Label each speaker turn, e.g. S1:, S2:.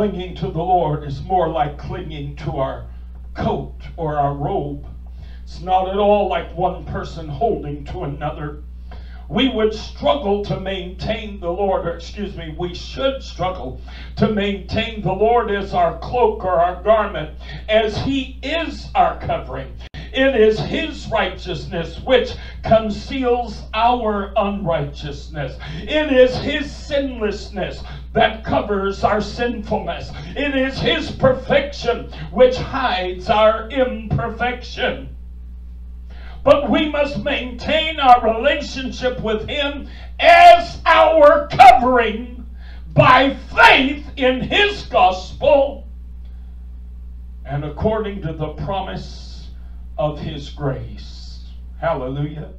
S1: clinging to the Lord is more like clinging to our coat or our robe. It's not at all like one person holding to another. We would struggle to maintain the Lord, or excuse me, we should struggle to maintain the Lord as our cloak or our garment, as He is our covering. It is His righteousness which conceals our unrighteousness. It is His sinlessness that covers our sinfulness. It is His perfection which hides our imperfection. But we must maintain our relationship with Him as our covering by faith in His gospel and according to the promise of His grace. Hallelujah.